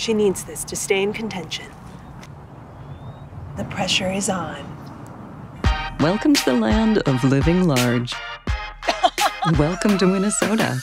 She needs this to stay in contention. The pressure is on. Welcome to the land of living large. Welcome to Minnesota.